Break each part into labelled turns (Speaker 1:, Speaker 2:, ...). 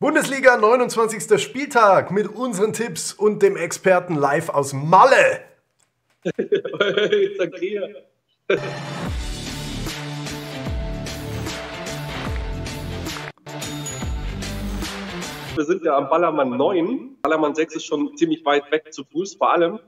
Speaker 1: Bundesliga 29. Spieltag mit unseren Tipps und dem Experten live aus Malle.
Speaker 2: Wir sind ja am Ballermann 9. Ballermann 6 ist schon ziemlich weit weg zu Fuß. Vor allem,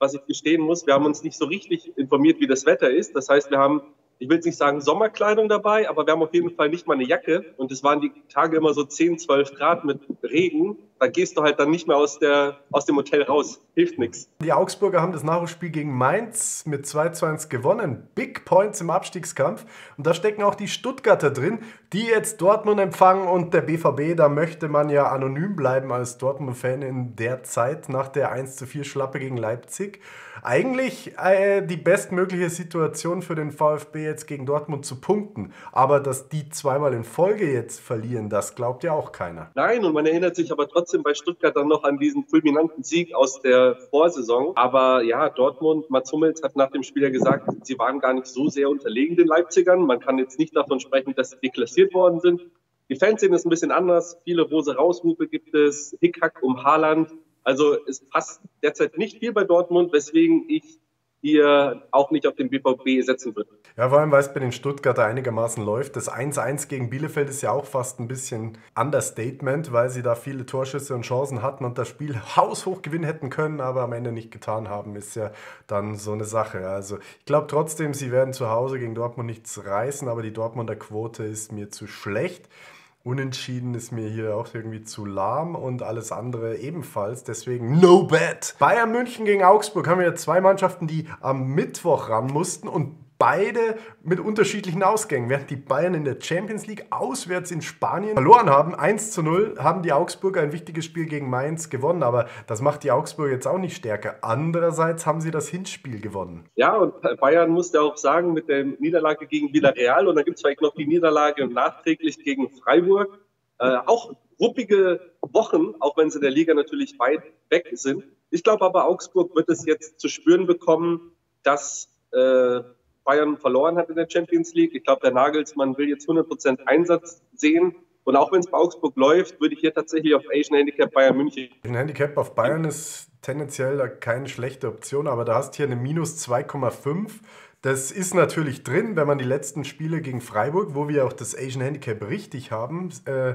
Speaker 2: was ich gestehen muss, wir haben uns nicht so richtig informiert, wie das Wetter ist. Das heißt, wir haben ich will jetzt nicht sagen Sommerkleidung dabei, aber wir haben auf jeden Fall nicht mal eine Jacke. Und es waren die Tage immer so 10, 12 Grad mit Regen. Da gehst du halt dann nicht mehr aus, der, aus dem Hotel raus. Hilft nichts.
Speaker 1: Die Augsburger haben das Nachholspiel gegen Mainz mit 2 zu 1 gewonnen. Big Points im Abstiegskampf. Und da stecken auch die Stuttgarter drin, die jetzt Dortmund empfangen. Und der BVB, da möchte man ja anonym bleiben als Dortmund-Fan in der Zeit nach der 1 zu 4 Schlappe gegen Leipzig. Eigentlich äh, die bestmögliche Situation für den VfB jetzt gegen Dortmund zu punkten. Aber dass die zweimal in Folge jetzt verlieren, das glaubt ja auch keiner.
Speaker 2: Nein, und man erinnert sich aber trotzdem bei Stuttgart dann noch an diesen fulminanten Sieg aus der Vorsaison. Aber ja, Dortmund, Mats Hummels hat nach dem Spiel ja gesagt, sie waren gar nicht so sehr unterlegen den Leipzigern. Man kann jetzt nicht davon sprechen, dass sie deklassiert worden sind. Die Fanszene ist ein bisschen anders. Viele Rose Rausrufe gibt es, Hickhack um Haaland. Also es passt derzeit nicht viel bei Dortmund, weswegen ich hier auch nicht auf den BVB setzen würde.
Speaker 1: Ja, vor allem, weil es bei den Stuttgarter einigermaßen läuft. Das 1-1 gegen Bielefeld ist ja auch fast ein bisschen Understatement, weil sie da viele Torschüsse und Chancen hatten und das Spiel haushoch gewinnen hätten können, aber am Ende nicht getan haben, ist ja dann so eine Sache. Also ich glaube trotzdem, sie werden zu Hause gegen Dortmund nichts reißen, aber die Dortmunder Quote ist mir zu schlecht. Unentschieden ist mir hier auch irgendwie zu lahm und alles andere ebenfalls. Deswegen no bet. Bayern München gegen Augsburg haben wir zwei Mannschaften, die am Mittwoch ran mussten und beide mit unterschiedlichen Ausgängen. Während die Bayern in der Champions League auswärts in Spanien verloren haben, 1 zu 0, haben die Augsburger ein wichtiges Spiel gegen Mainz gewonnen. Aber das macht die Augsburger jetzt auch nicht stärker. Andererseits haben sie das Hinspiel gewonnen.
Speaker 2: Ja, und Bayern musste auch sagen, mit der Niederlage gegen Villarreal und dann gibt es vielleicht noch die Niederlage nachträglich gegen Freiburg. Äh, auch ruppige Wochen, auch wenn sie in der Liga natürlich weit weg sind. Ich glaube aber, Augsburg wird es jetzt zu spüren bekommen, dass äh, Bayern verloren hat in der Champions League. Ich glaube, der Nagelsmann will jetzt 100% Einsatz sehen. Und auch wenn es bei Augsburg läuft, würde ich hier tatsächlich auf Asian Handicap Bayern München.
Speaker 1: Ein Handicap auf Bayern ist tendenziell keine schlechte Option, aber da hast hier eine minus 2,5. Das ist natürlich drin, wenn man die letzten Spiele gegen Freiburg, wo wir auch das Asian Handicap richtig haben, äh,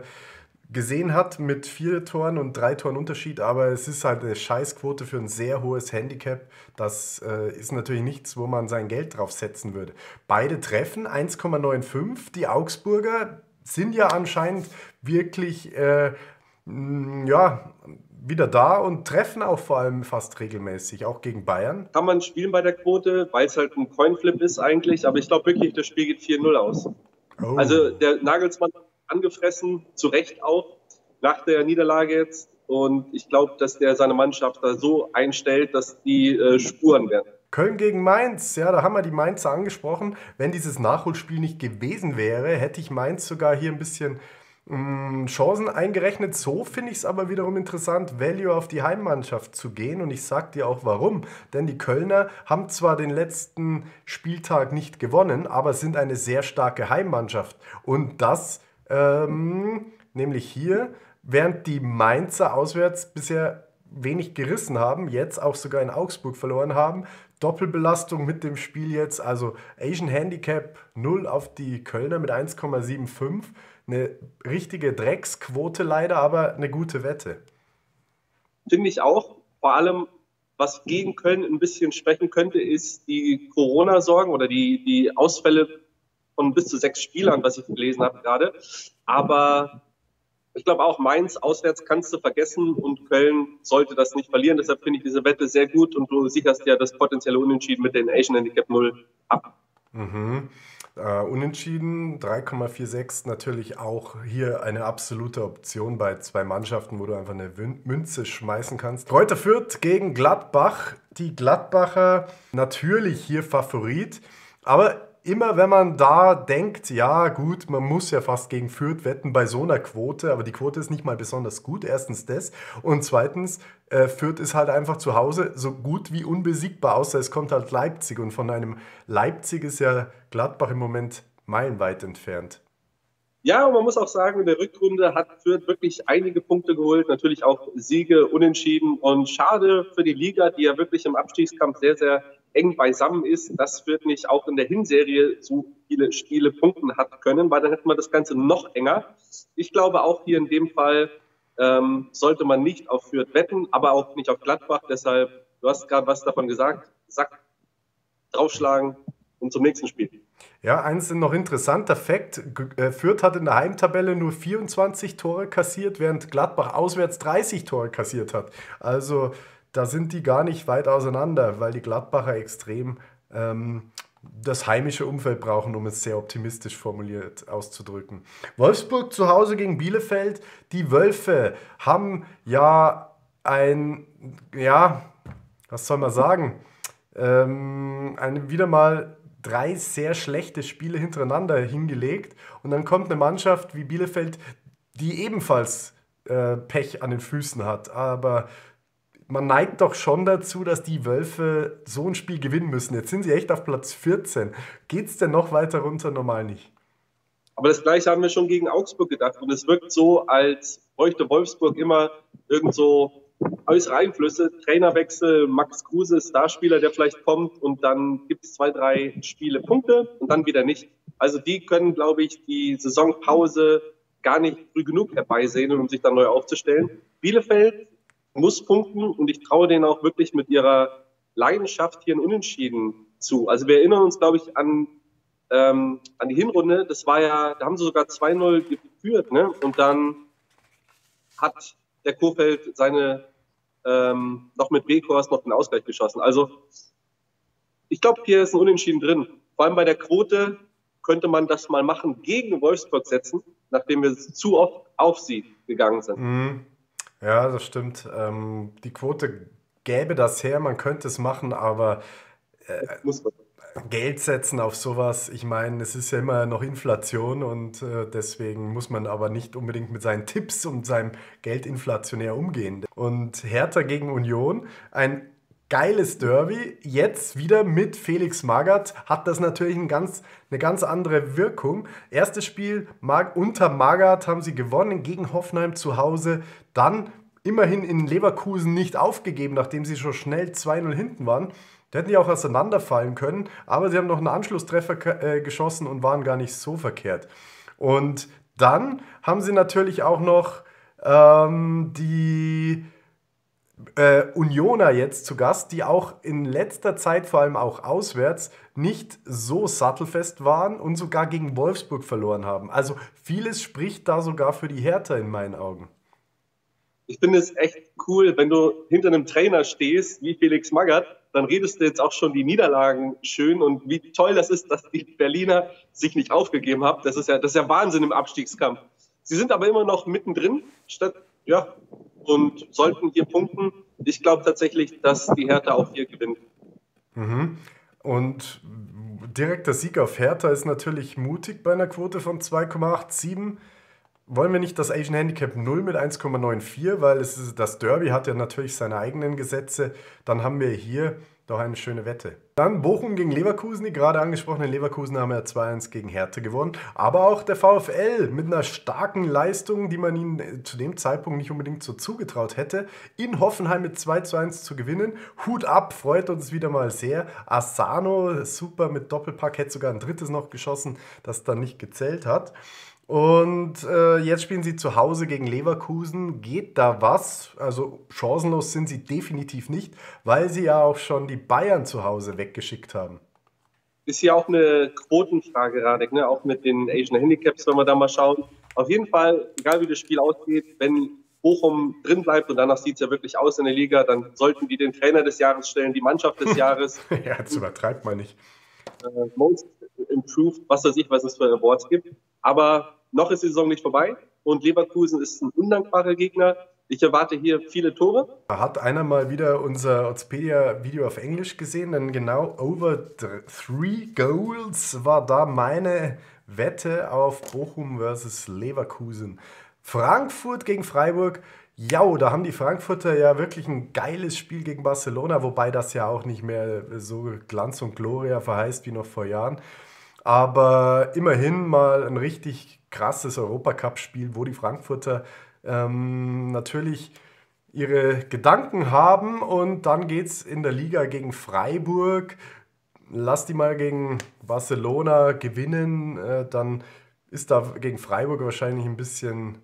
Speaker 1: gesehen hat mit vier Toren und drei Toren Unterschied, aber es ist halt eine Scheißquote für ein sehr hohes Handicap. Das äh, ist natürlich nichts, wo man sein Geld drauf setzen würde. Beide treffen 1,95. Die Augsburger sind ja anscheinend wirklich äh, ja, wieder da und treffen auch vor allem fast regelmäßig, auch gegen Bayern.
Speaker 2: Kann man spielen bei der Quote, weil es halt ein Coinflip ist eigentlich, aber ich glaube wirklich, das Spiel geht 4-0 aus. Oh. Also der Nagelsmann angefressen, zu Recht auch, nach der Niederlage jetzt. Und ich glaube, dass der seine Mannschaft da so einstellt, dass die äh, Spuren werden.
Speaker 1: Köln gegen Mainz, ja, da haben wir die Mainzer angesprochen. Wenn dieses Nachholspiel nicht gewesen wäre, hätte ich Mainz sogar hier ein bisschen mh, mm, Chancen eingerechnet. So finde ich es aber wiederum interessant, Value auf die Heimmannschaft zu gehen. Und ich sage dir auch warum. Denn die Kölner haben zwar den letzten Spieltag nicht gewonnen, aber sind eine sehr starke Heimmannschaft. Und das ähm, nämlich hier, während die Mainzer auswärts bisher wenig gerissen haben, jetzt auch sogar in Augsburg verloren haben. Doppelbelastung mit dem Spiel jetzt, also Asian Handicap 0 auf die Kölner mit 1,75. Eine richtige Drecksquote leider, aber eine gute Wette.
Speaker 2: Finde ich auch. Vor allem, was gegen Köln ein bisschen sprechen könnte, ist die Corona-Sorgen oder die, die Ausfälle von bis zu sechs Spielern, was ich gelesen habe gerade. Aber ich glaube auch Mainz auswärts kannst du vergessen und Köln sollte das nicht verlieren. Deshalb finde ich diese Wette sehr gut und du sicherst ja das potenzielle Unentschieden mit den Asian Handicap 0 ab.
Speaker 1: Mhm. Uh, unentschieden, 3,46 natürlich auch hier eine absolute Option bei zwei Mannschaften, wo du einfach eine Münze schmeißen kannst. Kräuter Fürth gegen Gladbach. Die Gladbacher natürlich hier Favorit, aber immer wenn man da denkt, ja gut, man muss ja fast gegen Fürth wetten bei so einer Quote, aber die Quote ist nicht mal besonders gut, erstens das. Und zweitens, äh, Fürth ist halt einfach zu Hause so gut wie unbesiegbar, außer es kommt halt Leipzig. Und von einem Leipzig ist ja Gladbach im Moment meilenweit entfernt.
Speaker 2: Ja, und man muss auch sagen, in der Rückrunde hat Fürth wirklich einige Punkte geholt, natürlich auch Siege, Unentschieden und schade für die Liga, die ja wirklich im Abstiegskampf sehr, sehr eng beisammen ist, dass Fürth nicht auch in der Hinserie so viele Spiele punkten hat können, weil dann hätten wir das Ganze noch enger. Ich glaube auch hier in dem Fall ähm, sollte man nicht auf Fürth wetten, aber auch nicht auf Gladbach. Deshalb, du hast gerade was davon gesagt, Sack draufschlagen und zum nächsten Spiel.
Speaker 1: Ja, eins noch interessanter Fakt. Äh, Fürth hat in der Heimtabelle nur 24 Tore kassiert, während Gladbach auswärts 30 Tore kassiert hat. Also da sind die gar nicht weit auseinander, weil die Gladbacher extrem ähm, das heimische Umfeld brauchen, um es sehr optimistisch formuliert auszudrücken. Wolfsburg zu Hause gegen Bielefeld. Die Wölfe haben ja ein, ja, was soll man sagen, ähm, eine, wieder mal drei sehr schlechte Spiele hintereinander hingelegt. Und dann kommt eine Mannschaft wie Bielefeld, die ebenfalls äh, Pech an den Füßen hat. Aber man neigt doch schon dazu, dass die Wölfe so ein Spiel gewinnen müssen. Jetzt sind sie echt auf Platz 14. Geht es denn noch weiter runter? Normal nicht.
Speaker 2: Aber das Gleiche haben wir schon gegen Augsburg gedacht. Und es wirkt so, als bräuchte Wolfsburg immer irgend so äußere Einflüsse, Trainerwechsel, Max Kruse, Starspieler, der vielleicht kommt und dann gibt es zwei, drei Spiele Punkte und dann wieder nicht. Also die können, glaube ich, die Saisonpause gar nicht früh genug herbeisehen, um sich dann neu aufzustellen. Bielefeld muss punkten und ich traue denen auch wirklich mit ihrer Leidenschaft hier ein Unentschieden zu. Also wir erinnern uns, glaube ich, an, ähm, an die Hinrunde. Das war ja, da haben sie sogar 2-0 geführt, ne? Und dann hat der Kurfeld seine ähm, noch mit B-Kurs noch den Ausgleich geschossen. Also ich glaube, hier ist ein Unentschieden drin. Vor allem bei der Quote könnte man das mal machen, gegen Wolfsburg setzen, nachdem wir zu oft auf sie gegangen sind.
Speaker 1: Mhm. Ja, das stimmt. Ähm, die Quote gäbe das her, man könnte es machen, aber äh, Geld setzen auf sowas, ich meine, es ist ja immer noch Inflation und äh, deswegen muss man aber nicht unbedingt mit seinen Tipps und seinem Geld inflationär umgehen. Und Hertha gegen Union, ein geiles Derby. Jetzt wieder mit Felix Magath hat das natürlich ein ganz, eine ganz andere Wirkung. Erstes Spiel unter Magath haben sie gewonnen gegen Hoffenheim zu Hause. Dann immerhin in Leverkusen nicht aufgegeben, nachdem sie schon schnell 2-0 hinten waren. Da hätten die auch auseinanderfallen können, aber sie haben noch einen Anschlusstreffer äh, geschossen und waren gar nicht so verkehrt. Und dann haben sie natürlich auch noch ähm, die äh, Unioner jetzt zu Gast, die auch in letzter Zeit, vor allem auch auswärts, nicht so sattelfest waren und sogar gegen Wolfsburg verloren haben. Also vieles spricht da sogar für die Hertha in meinen Augen.
Speaker 2: Ich finde es echt cool, wenn du hinter einem Trainer stehst, wie Felix Magath, dann redest du jetzt auch schon die Niederlagen schön und wie toll das ist, dass die Berliner sich nicht aufgegeben haben. Das ist ja, das ist ja Wahnsinn im Abstiegskampf. Sie sind aber immer noch mittendrin, statt, ja, und sollten hier punkten. Ich glaube tatsächlich, dass die Hertha auch hier gewinnt.
Speaker 1: Mhm. Und direkter Sieg auf Hertha ist natürlich mutig bei einer Quote von 2,87. Wollen wir nicht das Asian Handicap 0 mit 1,94, weil es ist, das Derby hat ja natürlich seine eigenen Gesetze. Dann haben wir hier doch eine schöne Wette. Dann Bochum gegen Leverkusen, die gerade angesprochenen Leverkusen haben ja 2-1 gegen Hertha gewonnen. Aber auch der VfL mit einer starken Leistung, die man ihnen zu dem Zeitpunkt nicht unbedingt so zugetraut hätte, in Hoffenheim mit 2-1 zu gewinnen. Hut ab, freut uns wieder mal sehr. Asano, super mit Doppelpack, hätte sogar ein drittes noch geschossen, das dann nicht gezählt hat. Und äh, jetzt spielen sie zu Hause gegen Leverkusen. Geht da was? Also chancenlos sind sie definitiv nicht, weil sie ja auch schon die Bayern zu Hause weggeschickt haben.
Speaker 2: Ist hier auch eine Quotenfrage, Radek, ne? auch mit den Asian Handicaps, wenn wir da mal schauen. Auf jeden Fall, egal wie das Spiel ausgeht, wenn Bochum drin bleibt und danach sieht es ja wirklich aus in der Liga, dann sollten die den Trainer des Jahres stellen, die Mannschaft des Jahres.
Speaker 1: ja, das übertreibt man nicht.
Speaker 2: Äh, most Improved, was weiß ich, was es für Awards gibt. Aber noch ist die Saison nicht vorbei und Leverkusen ist ein undankbarer Gegner. Ich erwarte hier viele Tore.
Speaker 1: Hat einer mal wieder unser Ortspedia-Video auf Englisch gesehen? Denn genau over three goals war da meine Wette auf Bochum versus Leverkusen. Frankfurt gegen Freiburg. Ja, da haben die Frankfurter ja wirklich ein geiles Spiel gegen Barcelona, wobei das ja auch nicht mehr so Glanz und Gloria verheißt wie noch vor Jahren. Aber immerhin mal ein richtig krasses Europacup-Spiel, wo die Frankfurter ähm, natürlich ihre Gedanken haben und dann geht es in der Liga gegen Freiburg. Lass die mal gegen Barcelona gewinnen, äh, dann ist da gegen Freiburg wahrscheinlich ein bisschen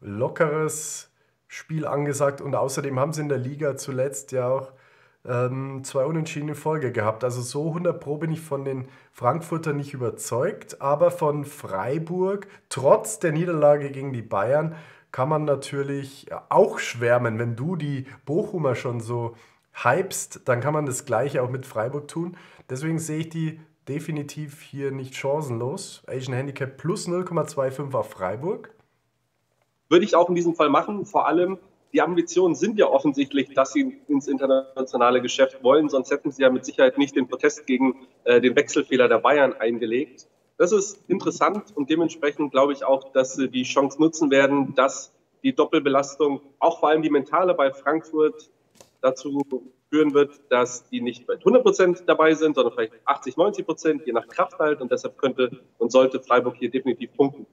Speaker 1: lockeres Spiel angesagt und außerdem haben sie in der Liga zuletzt ja auch ähm, zwei unentschiedene Folge gehabt. Also so 100 Pro bin ich von den Frankfurter nicht überzeugt, aber von Freiburg, trotz der Niederlage gegen die Bayern, kann man natürlich auch schwärmen. Wenn du die Bochumer schon so hypst, dann kann man das gleiche auch mit Freiburg tun. Deswegen sehe ich die definitiv hier nicht chancenlos. Asian Handicap plus 0,25 auf Freiburg.
Speaker 2: Würde ich auch in diesem Fall machen, vor allem die Ambitionen sind ja offensichtlich, dass sie ins internationale Geschäft wollen, sonst hätten sie ja mit Sicherheit nicht den Protest gegen äh, den Wechselfehler der Bayern eingelegt. Das ist interessant und dementsprechend glaube ich auch, dass sie die Chance nutzen werden, dass die Doppelbelastung, auch vor allem die mentale bei Frankfurt, dazu führen wird, dass die nicht bei 100 Prozent dabei sind, sondern vielleicht 80, 90 Prozent, je nach Kraft halt. Und deshalb könnte und sollte Freiburg hier definitiv punkten.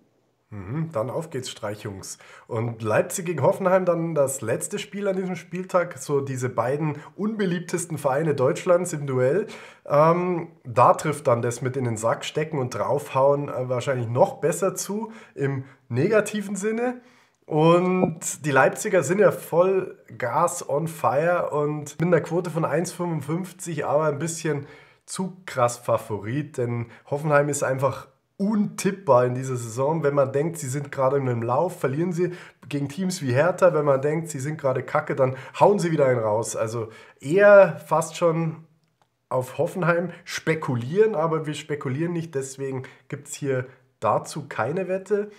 Speaker 1: Mhm, dann auf geht's, Streich, Jungs. Und Leipzig gegen Hoffenheim dann das letzte Spiel an diesem Spieltag. So diese beiden unbeliebtesten Vereine Deutschlands im Duell. Ähm, da trifft dann das mit in den Sack stecken und draufhauen äh, wahrscheinlich noch besser zu im negativen Sinne. Und die Leipziger sind ja voll Gas on fire und mit einer Quote von 1,55, aber ein bisschen zu krass Favorit, denn Hoffenheim ist einfach untippbar in dieser Saison. Wenn man denkt, sie sind gerade in einem Lauf, verlieren sie gegen Teams wie Hertha. Wenn man denkt, sie sind gerade kacke, dann hauen sie wieder einen raus. Also eher fast schon auf Hoffenheim spekulieren, aber wir spekulieren nicht. Deswegen gibt es hier dazu keine Wette.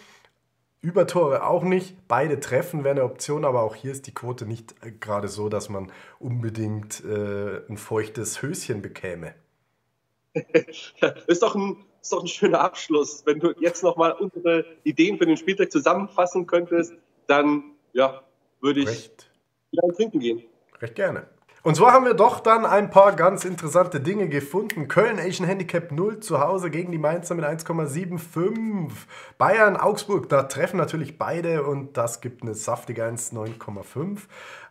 Speaker 1: Übertore auch nicht. Beide treffen wäre eine Option, aber auch hier ist die Quote nicht äh, gerade so, dass man unbedingt äh, ein feuchtes Höschen bekäme.
Speaker 2: ist doch ein ist doch ein schöner Abschluss. Wenn du jetzt nochmal unsere Ideen für den Spieltag zusammenfassen könntest, dann ja, würde ich Recht. wieder trinken gehen.
Speaker 1: Recht gerne. Und so haben wir doch dann ein paar ganz interessante Dinge gefunden. Köln Asian Handicap 0 zu Hause gegen die Mainzer mit 1,75. Bayern, Augsburg, da treffen natürlich beide und das gibt eine saftige 1,9,5.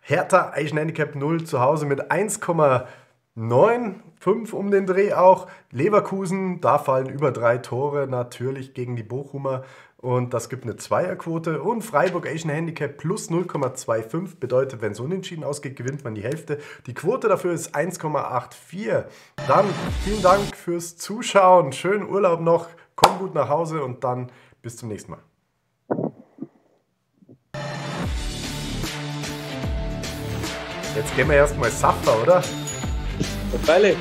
Speaker 1: Hertha Asian Handicap 0 zu Hause mit 1,5. 9, 5 um den Dreh auch. Leverkusen, da fallen über drei Tore natürlich gegen die Bochumer und das gibt eine Zweierquote. Und Freiburg Asian Handicap plus 0,25 bedeutet, wenn es unentschieden ausgeht, gewinnt man die Hälfte. Die Quote dafür ist 1,84. Dann vielen Dank fürs Zuschauen. Schönen Urlaub noch. Komm gut nach Hause und dann bis zum nächsten Mal. Jetzt gehen wir erstmal Safa, oder?
Speaker 2: ¿Vale?